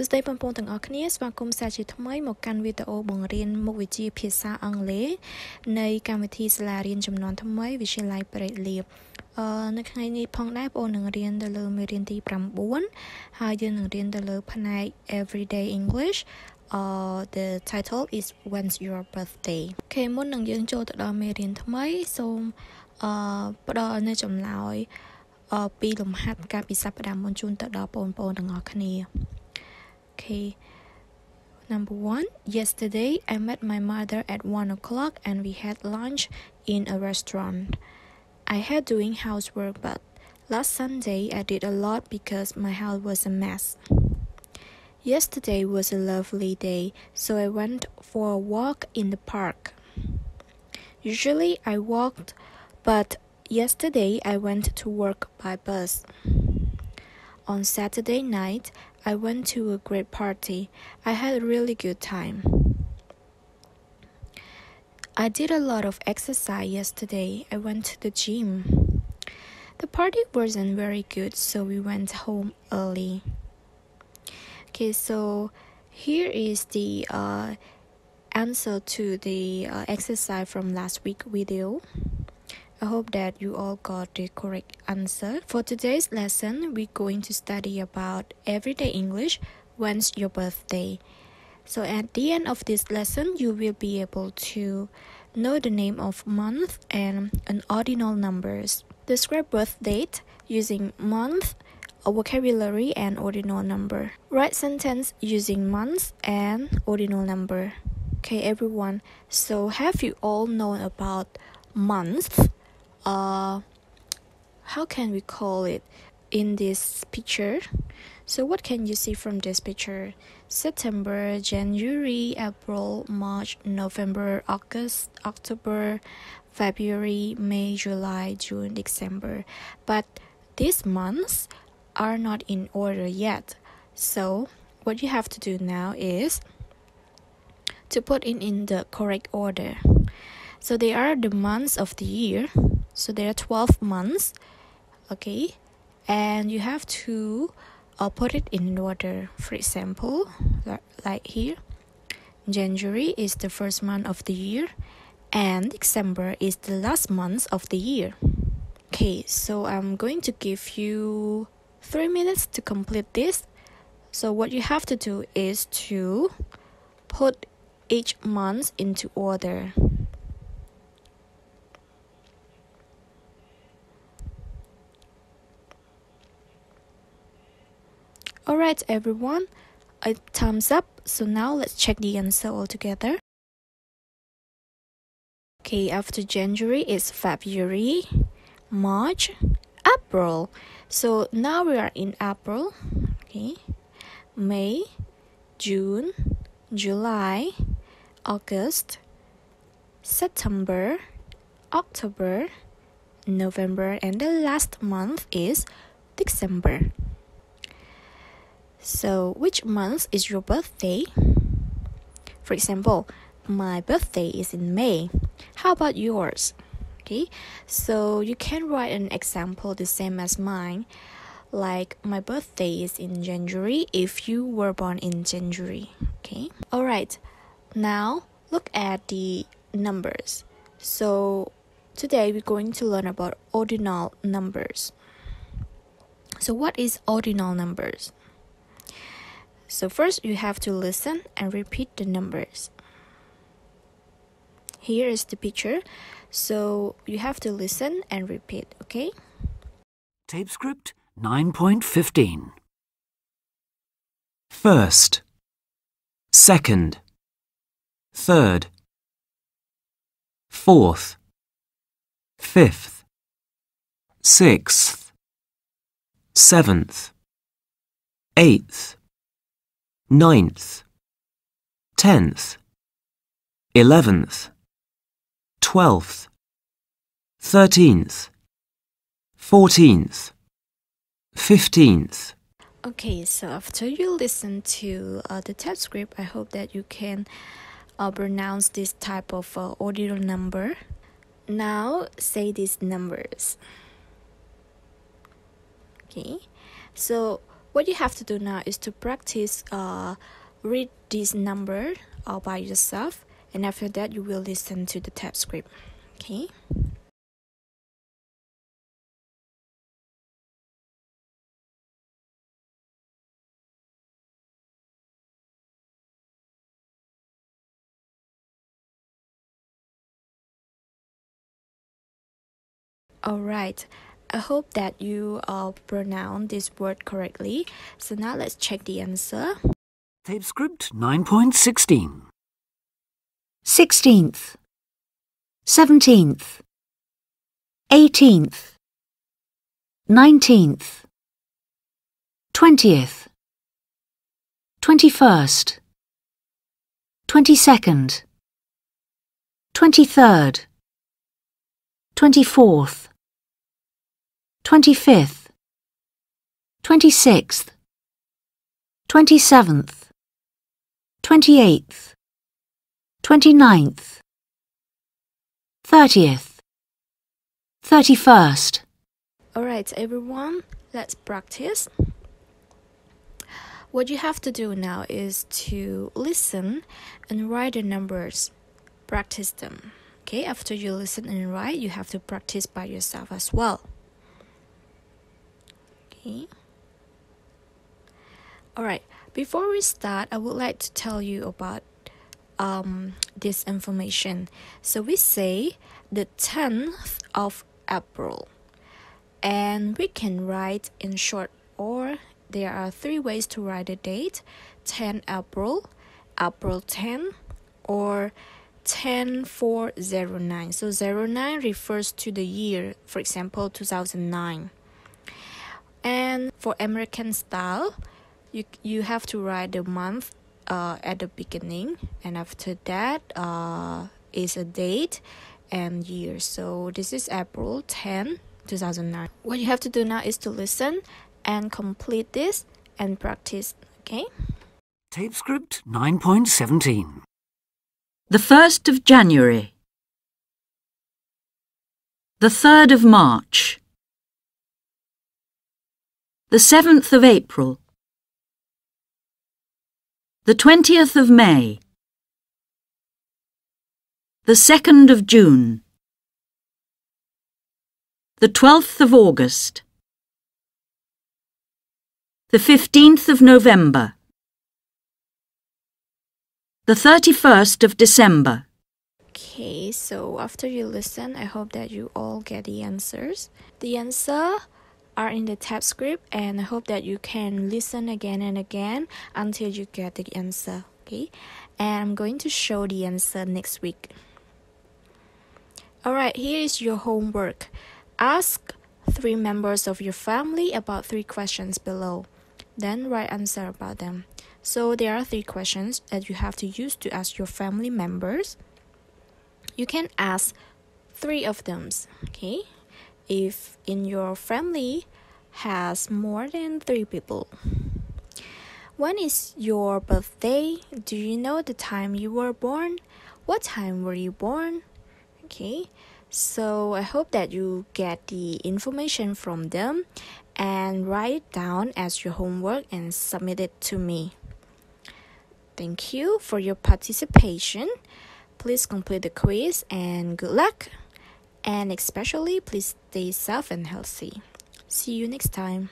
សួស្តីបងប្អូនទាំងអស់គ្នាស្វាគមន៍សាជាថ្មីមកកាន់វីដេអូបង្រៀនមុខវិជ្ជាភាសាអង់គ្លេសនៃកម្មវិធីសាលារៀនចំនួនថ្មីវិទ្យាល័យប្រេតលៀបអឺនៅថ្ងៃនេះផងដែរបងនឹងរៀនទៅលើមេរៀនទី9ហើយយើងនឹងរៀនទៅលើផ្នែក everyday english uh the title is when's your birthday គេមុននឹងយើងចូលទៅដល់មេរៀនថ្មីសូមអឺផ្ដល់នៅចម្លើយអឺពីលំហាត់ការពិសប្តាហ៍មុនជូនទៅដល់បងប្អូនទាំងអស់គ្នា Okay. Number one, yesterday I met my mother at one o'clock and we had lunch in a restaurant. I had doing housework, but last Sunday I did a lot because my house was a mess. Yesterday was a lovely day, so I went for a walk in the park. Usually I walked, but yesterday I went to work by bus. On Saturday night, I went to a great party. I had a really good time. I did a lot of exercise yesterday. I went to the gym. The party wasn't very good, so we went home early. Okay, so here is the uh, answer to the uh, exercise from last week video. I hope that you all got the correct answer. For today's lesson, we're going to study about everyday English. When's your birthday? So at the end of this lesson, you will be able to know the name of month and an ordinal numbers. Describe birth date using month, a vocabulary and ordinal number. Write sentence using month and ordinal number. Okay, everyone. So have you all known about months? Uh how can we call it in this picture? So what can you see from this picture? September january april march november august october february may july june december. But these months are not in order yet. So what you have to do now is to put it in the correct order. So they are the months of the year so there are 12 months okay? And you have to uh, put it in order for example like here January is the first month of the year and December is the last month of the year. Okay so I'm going to give you three minutes to complete this. So what you have to do is to put each month into order Alright everyone, a thumbs up. So now let's check the answer all together. Okay, after January is February, March, April. So now we are in April. Okay, May, June, July, August, September, October, November, and the last month is December. So, which month is your birthday? For example, my birthday is in May. How about yours? Okay, so you can write an example the same as mine. Like, my birthday is in January if you were born in January. Okay, alright, now look at the numbers. So, today we're going to learn about ordinal numbers. So, what is ordinal numbers? So first you have to listen and repeat the numbers. Here is the picture. So you have to listen and repeat, okay? Tape script 9.15. First, second, third, fourth, fifth, sixth, seventh, eighth, ninth, tenth, eleventh, twelfth, thirteenth, fourteenth, fifteenth. Okay, so after you listen to uh, the text script, I hope that you can uh, pronounce this type of uh, ordinal number. Now say these numbers. Okay, so what you have to do now is to practice uh, read this number all by yourself and after that you will listen to the tab script okay? Alright, I hope that you uh, pronounce this word correctly. So now let's check the answer. Tape script 9.16. 16th, 17th, 18th, 19th, 20th, 21st, 22nd, 23rd, 24th, 25th, 26th, 27th, 28th, 29th, 30th, 31st. Alright, everyone, let's practice. What you have to do now is to listen and write the numbers. Practice them. Okay, after you listen and write, you have to practice by yourself as well. Okay. Alright, before we start, I would like to tell you about um, this information. So we say the 10th of April, and we can write in short or there are three ways to write a date 10 April, April 10, or 10409. So 09 refers to the year, for example, 2009. And for American style, you you have to write the month uh, at the beginning, and after that uh, is a date and year. So this is April 10, 2009. What you have to do now is to listen and complete this and practice. Okay. Tape script 9.17. The 1st of January. The 3rd of March. The 7th of April. The 20th of May. The 2nd of June. The 12th of August. The 15th of November. The 31st of December. Okay, so after you listen, I hope that you all get the answers. The answer are in the tab script and I hope that you can listen again and again until you get the answer. Okay, and I'm going to show the answer next week. Alright, here is your homework. Ask three members of your family about three questions below. Then write answer about them. So there are three questions that you have to use to ask your family members. You can ask three of them, okay? If in your family has more than three people. When is your birthday? Do you know the time you were born? What time were you born? Okay, so I hope that you get the information from them and write it down as your homework and submit it to me. Thank you for your participation. Please complete the quiz and good luck. And especially, please stay safe and healthy. See you next time.